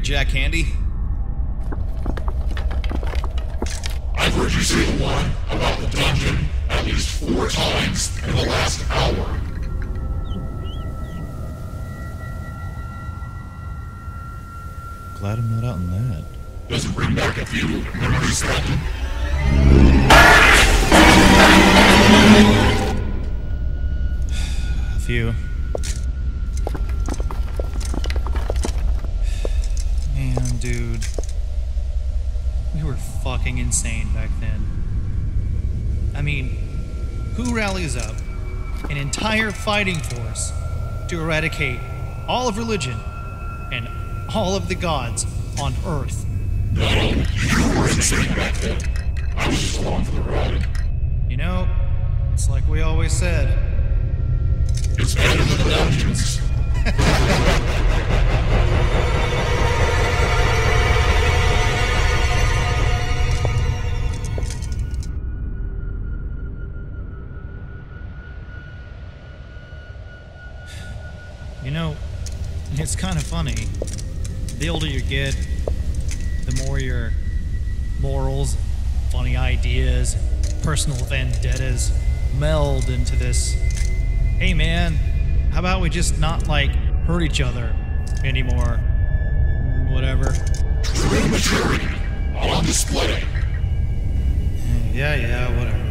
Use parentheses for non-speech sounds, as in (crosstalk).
Jack Handy? I've heard you say the one about the dungeon at least four times in the last hour. Glad I'm not out in that. Does it bring back a few memories, Captain? A few. Man, dude. We were fucking insane back then. I mean, who rallies up an entire fighting force to eradicate all of religion and all of the gods on Earth? No, you were insane back then. I was just along for the ride. You know, it's like we always said. It's better than the dungeons. (laughs) You know, it's kind of funny. The older you get, the more your morals, funny ideas, personal vendettas meld into this. Hey man, how about we just not like hurt each other anymore? Whatever. True maturity on display. Yeah, yeah, whatever.